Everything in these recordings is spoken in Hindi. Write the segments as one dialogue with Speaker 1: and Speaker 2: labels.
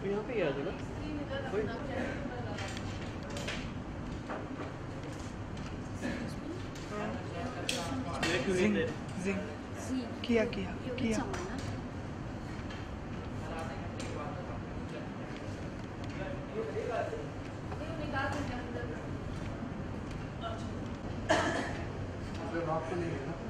Speaker 1: तो यहाँ पे आ जाएगा जिंग
Speaker 2: जिंग
Speaker 1: किया किया किया।
Speaker 2: आपको नहीं है
Speaker 3: ना?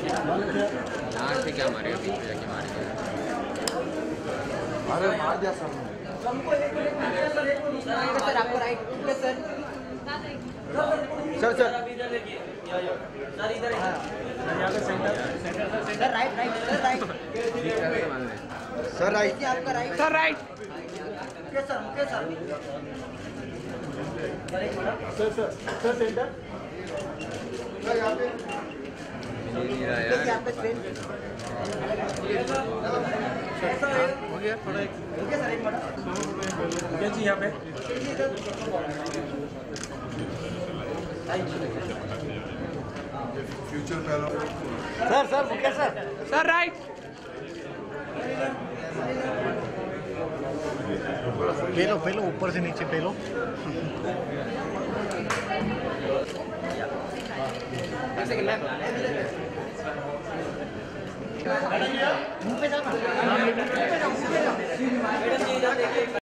Speaker 3: हाँ ठीक है हमारे अभी जाके मारेंगे अरे मार दिया
Speaker 4: सर हमको एक मिनट सर एक मिनट सर आपको राइट सर राइट
Speaker 3: में मान ले
Speaker 4: सर राइट आपका right
Speaker 1: sir right
Speaker 4: Mukesh sir Mukesh sir
Speaker 3: ये नहीं रहा
Speaker 4: देखिए
Speaker 3: यार
Speaker 4: आपका स्क्रीन
Speaker 3: हो गया थोड़ा एक।
Speaker 4: सर एक minute.
Speaker 5: Future
Speaker 4: sir sir Mukesh sir.
Speaker 1: Sir right
Speaker 6: पेलो पेलो ऊपर से नीचे पेलो।
Speaker 4: मुँह पे जाओ